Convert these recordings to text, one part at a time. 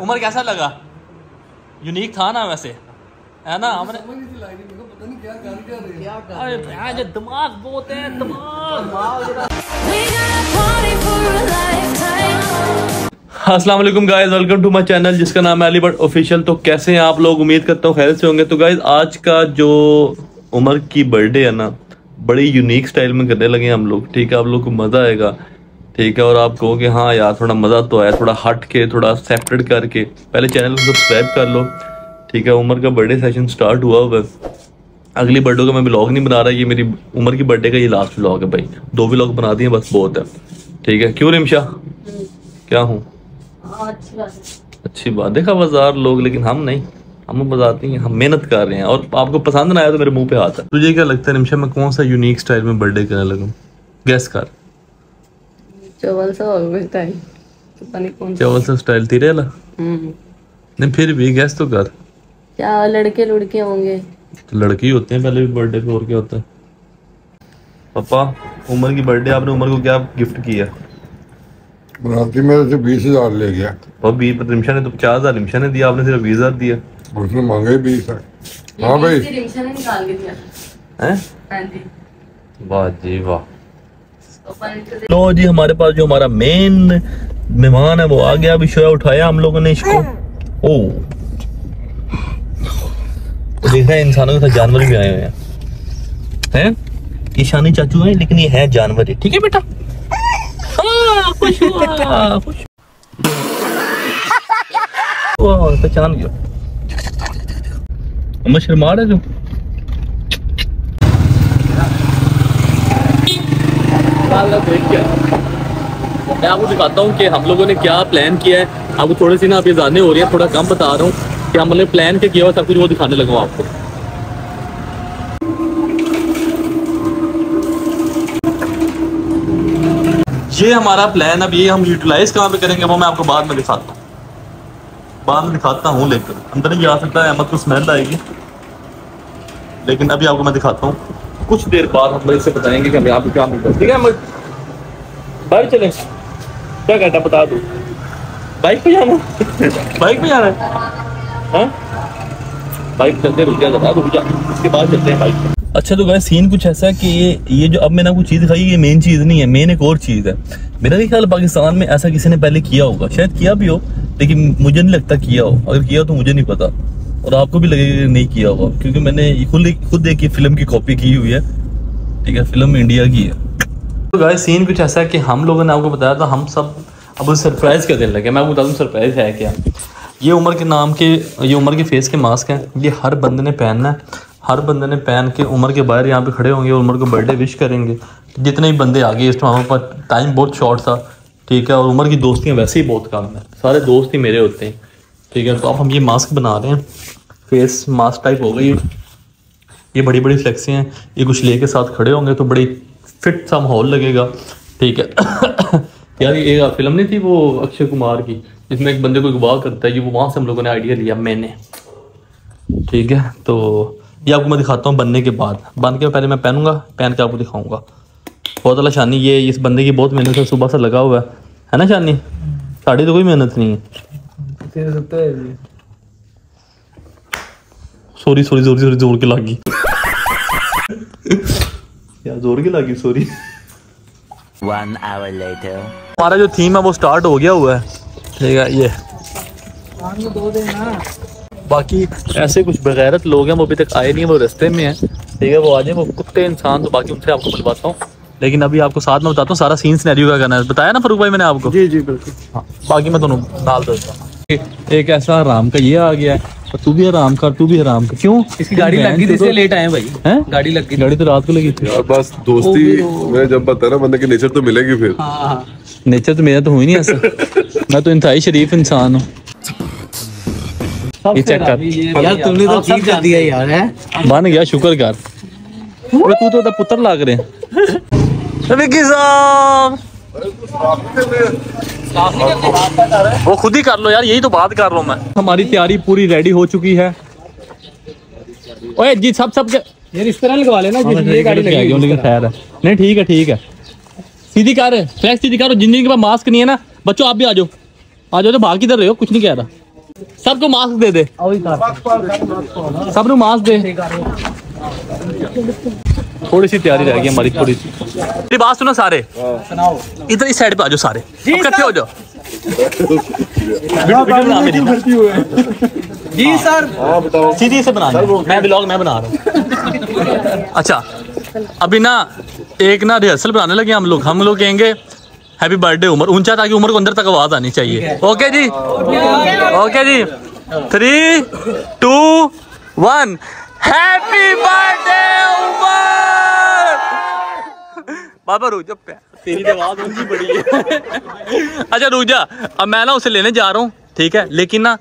उमर कैसा लगा? यूनिक था ना वैसे। है ना? हमने अरे भैया, दिमाग बहुत है दिमाग। lifetime. अस्सलाम वालेकुम guys welcome to my channel जिसका नाम है अली बट ऑफिशियल तो कैसे हैं आप लोग? उम्मीद करता हूँ खैर से होंगे। तो गाइस आज का जो उमर की बर्थडे है ना बड़ी यूनिक स्टाइल में करने लगे हैं हम लोग। ठीक है आप लोग को मज़ा आएगा। ठीक है और आप कहोगे हाँ यार थोड़ा मज़ा तो आया थोड़ा हट के थोड़ा सेपरेट करके। पहले चैनल को सब्सक्राइब कर लो। ठीक है उमर का बर्थडे सेशन स्टार्ट हुआ है अगली बर्थडे का मैं ब्लॉग नहीं बना रहा ये मेरी उम्र की बर्थडे का ये लास्ट ब्लॉग है भाई। दो ब्लॉग बना दिए बस बहुत है। ठीक है क्यों रिमशा? क्या हूँ? अच्छी बात देखा बाज़ार लोग लेकिन हम नहीं। हम बताते हैं हम मेहनत कर रहे हैं। और आपको पसंद ना आया तो मेरे मुँह पे हाथ है तुझे क्या लगता है निमिषा मैं कौन सा यूनिक स्टाइल में बर्थडे करने लगूं? गैस कर। चौबल सा होगा टाइम पता नहीं कौन सा। सा स्टाइल तेरे वाला? हम्म। नहीं फिर भी गैस तो कर। क्या लड़के लड़के होंगे? तो लड़के ही होते हैं पहले भी बर्थडे पे और क्या होता है? पापा उमर की बर्थडे आपने उमर को क्या गिफ्ट किया बनाती मेरे से बीस हज़ार ले गया। और बीस निमिषा ने तो पचास हज़ार निमिषा ने दिया आपने सिर्फ़ बीस हज़ार दिया। उसने मांगा ही बीस है हाँ भाई। रिक्शा ने निकाल के दिया। हैं? हाँ वाह जी वाह। लो जी हमारे पास जो हमारा मेन मेहमान है वो आ गया। अभी शोया उठाया हम लोगों ने इसको। ओ। देख रहे हैं इंसानों के साथ जानवर भी आए हुए हैं। हैं? ये शानी चाचू है लेकिन ये है जानवर है। ठीक है बेटा? हाँ, खुश हुआ खुश पहचान गया। मैं शर्मा रहा जो? मैं आपको दिखाता हूँ कि हम लोगों ने क्या प्लान किया है। आपको थोड़ी सी ना आप ये जाने हो रही है, थोड़ा कम बता रहा हूँ कि हमने प्लान क्या किया हुआ सब कुछ वो दिखाने लगा आपको। ये हमारा प्लान अब ये हम यूटिलाइज कहाँ पे करेंगे, वो मैं आपको बाद में दिखाता हूँ। बाद में दिखाता हूँ लेकर अंदर नहीं जा सकता है अहमद को स्मेल आएगी। लेकिन अभी आपको मैं दिखाता हूँ। कुछ देर बाद हम इससे बताएँगे कि हम यहाँ पे क्या मिलता है। ठीक है अहमद बाइक चले। क्या कहता बता दो। बाइक पे जाना बाइक पे जाना है? हाँ? बाइक चलते, रुक जा जरा रुक जा। उसके बाद चलते हैं बाइक अच्छा तो गाइस सीन कुछ ऐसा है कि ये ये जो अब मैंने आपको चीज़ दिखाई, ये मेन चीज़ नहीं है मेन एक और चीज़ है। मेरा नहीं ख्याल पाकिस्तान में ऐसा किसी ने पहले किया होगा। शायद किया भी हो, लेकिन मुझे नहीं लगता किया हो। अगर किया हो तो मुझे नहीं पता। और आपको भी लगेगा कि नहीं किया होगा। क्योंकि मैंने खुद खुद एक फ़िल्म की कॉपी की हुई है। ठीक है फ़िल्म इंडिया की है। तो गाइस सीन कुछ ऐसा है कि हम लोगों ने आपको बताया था, हम सब अब उसे सरप्राइज़ कर देने लगे। मैं आपको बता दूँ सरप्राइज़ है क्या? ये उम्र के नाम के ये उम्र के फेस के मास्क हैं। ये हर बंदे ने पहनना है। हर बंदे ने पहन के उम्र के बाहर यहाँ पे खड़े होंगे और उमर को बर्थडे विश करेंगे। जितने भी बंदे आ गए इस टाइम पर टाइम बहुत शॉर्ट था। ठीक है, और उम्र की दोस्तियाँ वैसे ही बहुत कम है। सारे दोस्त ही मेरे होते हैं। ठीक है तो अब हम ये मास्क बना रहे हैं। फेस मास्क टाइप हो गई ये बड़ी बड़ी फ्लेक्सी हैं। ये कुछ लेके साथ खड़े होंगे तो बड़ी फिट सा माहौल लगेगा। ठीक है। यार, ये फ़िल्म नहीं थी वो अक्षय कुमार की, जिसमें एक बंदे को अगवा करता है? ये वो वहाँ से हम लोगों ने आइडिया लिया, मैंने। ठीक है तो ये आपको मैं दिखाता हूँ बनने के बाद। बन के पहले मैं पहनूँगा, पहन के आपको दिखाऊँगा। बहुत अला शानी, ये इस बंदे की बहुत मेहनत है, सुबह से लगा हुआ है। है ना शानी? साड़ी तो कोई मेहनत नहीं है। सॉरी सॉरी सॉरी सॉरी ज़ोर के लागी। यार ज़ोर के लागी सॉरी One hour later. हमारा जो थीम है वो स्टार्ट हो गया हुआ है। ठीक है ये। बाकी ऐसे कुछ बगैरत लोग हैं वो अभी तक आए नहीं हैं वो रास्ते में हैं। ठीक है वो आ जाए वो कुत्ते इंसान तो बाकी उनसे आपको मिलवाता हूँ। लेकिन अभी आपको साथ में बताता हूँ सारा सीन सिनेरियो का करना है। बताया ना फरूक भाई मैंने आपको? जी जी बिल्कुल। हाँ बाकी मैं दोनों डाल देता हूँ। एक ऐसा आराम का ये आ गया है। तू भी आराम कर तू भी आराम कर। क्यों? इसकी गाड़ी लग गई इसलिए लेट आए भाई। हैं? गाड़ी लग गई। गाड़ी तो रात को लगी। थी यार बस दोस्ती में जब बताया ना बंदे की नेचर तो मिलेगी फिर। नेचर तो मेरा तो हुई नहीं ऐसा। मैं तो इंतहाई शरीफ इंसान हूँ। ये चेक कर। यार तुमने तो ठीक कर दिया यार है। बन गया शुक्र कर। अबे तू तो पुत्र लाग रहे हैं। साहब वो खुद ही कर लो यार यही तो बात कर रहा हूँ मैं। हमारी तैयारी पूरी रेडी हो चुकी है। ओए जी सब सब ये इस लगवा लेना हाँ, ये गाड़ी लेकिन खैर है। नहीं ठीक है ठीक है। सीधी कर फ्लैक्स सीधी करो जिन पास मास्क नहीं है ना बच्चों आप भी आ जाओ। आ जाओ तो भाग किधर रहे हो कुछ नहीं कह रहा। सबको मास्क दे दे। सब मास्क दे। थोड़ी सी तैयारी रह गई हमारी हाँ। थोड़ी सी मेरी बात सुनो सारे। इधर इस साइड पे आ जाओ सारे। इकट्ठे हो जाओ। जी हाँ। सर। सीधी से बना मैं ब्लॉग मैं बना रहा हूँ। अच्छा अभी ना एक ना रिहर्सल बनाने लगे हम लोग। हम लोग कहेंगे हैप्पी बर्थडे उमर। ऊँचा ताकि उमर को अंदर तक आवाज़ आनी चाहिए। ओके जी? ओके जी? Three two one happy birthday Umar! बाबा रुक जा तेरी तो आवाज़ ऊँची बड़ी है। अच्छा रुक जा। अब मैं ना उसे लेने जा रहा हूँ ठीक है? लेकिन ना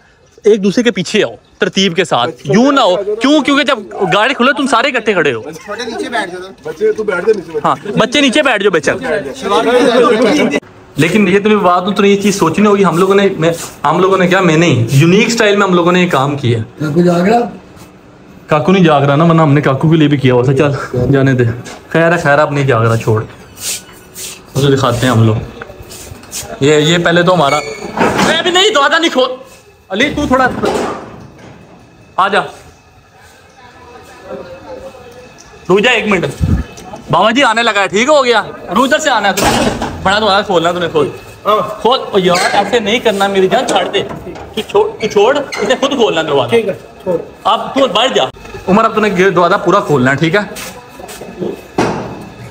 एक दूसरे के पीछे आओ तरतीब के साथ। यूँ ना हो। क्यों? क्योंकि जब गाड़ी खुले तुम सारे इकट्ठे खड़े हो। बच्चे तू बैठ नीचे। हाँ बच्चे नीचे बैठ जाओ बेचक लेकिन ये तुम्हें बात तो ये चीज़ सोचनी होगी। हम लोगों ने मैं हम लोगों ने क्या मैंने यूनिक स्टाइल में हम लोगों ने ये काम किया। काकू नहीं जाग रहा ना वरना हमने काकू के लिए भी किया हुआ था। चल जाने दे। खैर है खैर अब नहीं जाग रहा छोड़। उसे दिखाते हैं हम लोग। ये ये पहले तो हमारा मैं भी नहीं दादा नहीं खो अली तू थोड़ा आ जा। रूजा एक मिनट। बाबा जी आने लगा है ठीक हो गया? रूजा से आना है तुमने। बड़ा दोबारा खोलना तुम्हें खोल। खोल। यार ऐसे नहीं करना मेरी जान छाड़ दे। तू छोड़ तू छोड़ इसे खुद खोलना दोबारा अब तू बढ़ जा। उमर अब तूने गेट दरवाज़ा पूरा खोलना है ठीक है?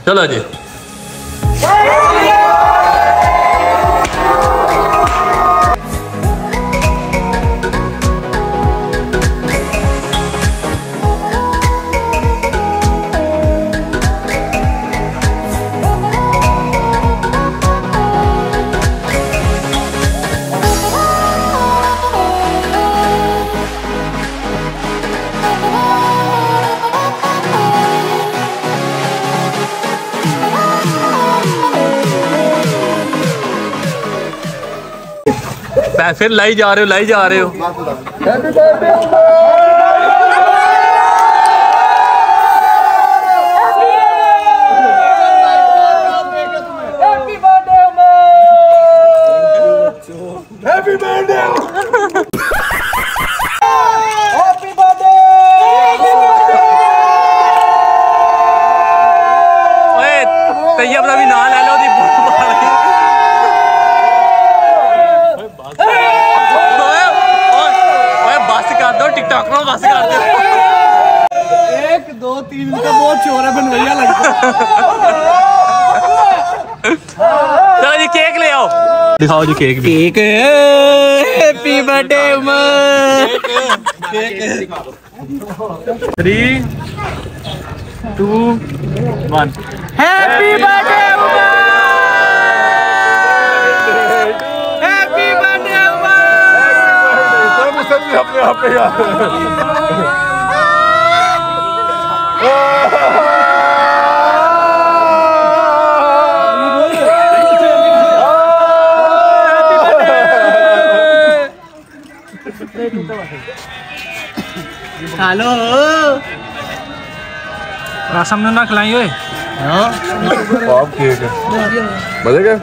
चलो जी। पै- फिर लाई जा रहे हो लाई जा रहे हो ओए तैयब का भी नाम ले लो दी ओए ओए ओए बस कर दो टिकटॉक में बस कर दो एक दो तीन का बहुत चोर है बनवैया लगता चलो जी केक ले आओ दिखाओ जी केक भी cake happy birthday Umar three two one happy birthday Umar happy birthday Umar सब अपने आप पे यार हेलो रसम ना खिलाई ओए आप केक है मज़े के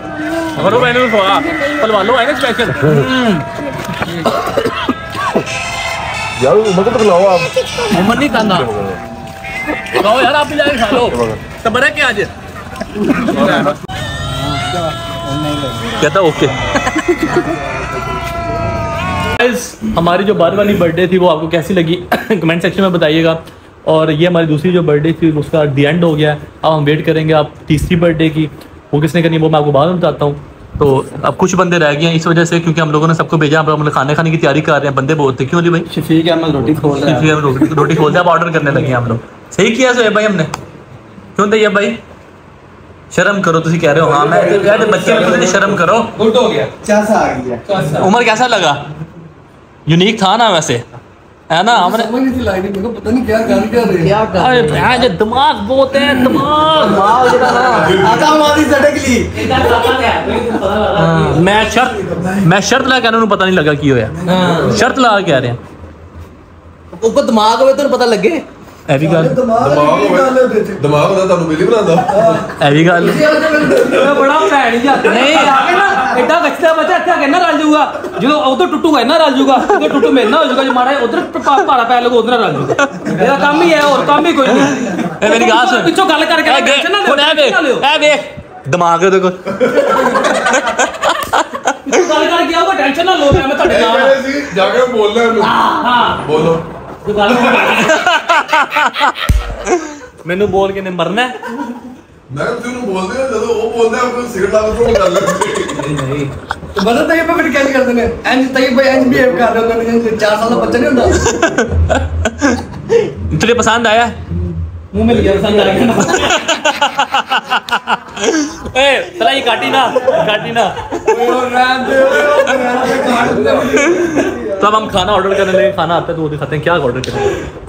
करो मैंने भी खोआ पलवा लो है ना स्पेशल यार उमर को तो खिलाओ आप उमर नहीं खाना खाओ यार आप भी जाके तो Guys, हमारी जो बाद वाली बर्थडे थी वो आपको कैसी लगी? कमेंट सेक्शन में बताइएगा। और ये हमारी दूसरी जो बर्थडे थी उसका दी एंड हो गया है। अब हम वेट करेंगे आप तीसरी बर्थडे की। वो किसने करनी है वो मैं आपको बाद में बताता हूँ। तो अब कुछ बंदे रह गए हैं इस वजह से क्योंकि हम लोगों ने सबको भेजा। हम लोग खाने खाने की तैयारी कर रहे हैं। बंदे बहुत थे। क्यों जी भाई? शफीक अहमद रोटी खोल रहा रोटी रोटी खोलते अब ऑर्डर करने लगे हम लोग। सही किया सोएब भाई हमने। क्यों दैयब भाई? शर्म करो तुम कह रहे हो। हाँ मैं बच्चे में तुझे शर्म करो। गुड हो गया। उमर कैसा लगा? यूनिक था ना वैसे। है ना हमने को पता नहीं क्या कर क्या रहे क्या अरे भैंस, ये दिमाग बहुत है दिमाग। सड़क ली। हाँ, मैं शर्त मैं शर्त लगा कहने पता नहीं लगा की होया शर्त ला कह रहे हैं। ऊपर दिमाग होवे तो पता लगे। ਇਹ ਵੀ ਗੱਲ ਦਿਮਾਗ ਹੋਵੇ ਦਿਮਾਗ ਹੁੰਦਾ ਤੁਹਾਨੂੰ ਬਿੱਲੀ ਬਣਾਉਂਦਾ ਇਹ ਵੀ ਗੱਲ ਇਹ ਬੜਾ ਭੈਣ ਹੀ ਜਾਂਦਾ ਨਹੀਂ ਆ ਕੇ ਨਾ ਐਡਾ ਕੱਚਾ ਬੱਚਾ ਇੱਥੇ ਆ ਕੇ ਨਾ ਰਲ ਜਾਊਗਾ ਜਦੋਂ ਉਧਰ ਟੁੱਟੂਗਾ ਇਹਨਾਂ ਰਲ ਜਾਊਗਾ ਜਦੋਂ ਟੁੱਟੂ ਮੇਰੇ ਨਾਲ ਹੋ ਜਾਊਗਾ ਜੇ ਮਾੜਾ ਉਧਰ ਭਾਰਾ ਪੈ ਲੱਗੂ ਉਧਰ ਰਲ ਜਾਊਗਾ ਇਹਦਾ ਕੰਮ ਹੀ ਹੈ ਹੋਰ ਕੰਮ ਹੀ ਕੋਈ ਨਹੀਂ ਇਹ ਮੇਰੀ ਗੱਲ ਸੁਣ ਪਿੱਛੋਂ ਗੱਲ ਕਰਕੇ ਇਹ ਗੇ- ਟੈਨਸ਼ਨ ਨਾ ਹੁਣ ਇਹ ਵੇਖ ਲਿਓ ਇਹ ਵੇਖ ਦਿਮਾਗ ਉਹਦੇ ਕੋਲ ਪਿੱਛੋਂ ਗੱਲ ਕਰਕੇ ਆਊਗਾ ਟੈਨਸ਼ਨ ਨਾ ਲਓ ਮੈਂ ਤੁਹਾਡੇ ਨਾਲ ਹਾਂ। ਸੀ ਜਾ ਕੇ ਬੋਲਣਾ ਇਹਨੂੰ ਹਾਂ ਬੋਲੋ ਜੋ ਗੱਲ ਮੈਨੂੰ ਬੋਲ ਕੇ ਨੇ ਮਰਨਾ ਹੈ। ਮੈਂ ਤੁਸੀਂ ਨੂੰ ਬੋਲਦੇ ਹੋ ਜਦੋਂ ਉਹ ਬੋਲਦੇ ਆ ਕੋਈ ਸਿਗਰਟ ਲਾ ਕੇ ਗੱਲ ਲੱਗਦੀ ਬਦਲ ਤਾਂ ਇਹ ਫਿਰ ਕਿਆ ਕਰਦੇ ਨੇ ਇੰਜ ਤਾਂ ਇਹ ਬਈ ਇੰਜ ਬਿਹੇਵ ਕਰ ਰਹੇ ਹੁੰਦੇ ਨੇ 4 ਸਾਲ ਦਾ ਬੱਚਾ ਨਹੀਂ ਹੁੰਦਾ तुझे पसंद आया ਮੂੰਹ ਮਿਲ ਗਿਆ ਸੰਗ ਆ ਗਿਆ ए चला ये काटी ना काटी ना तब हम खाना ऑर्डर करने लगे खाना आता है तो वो दिखाते हैं क्या ऑर्डर करें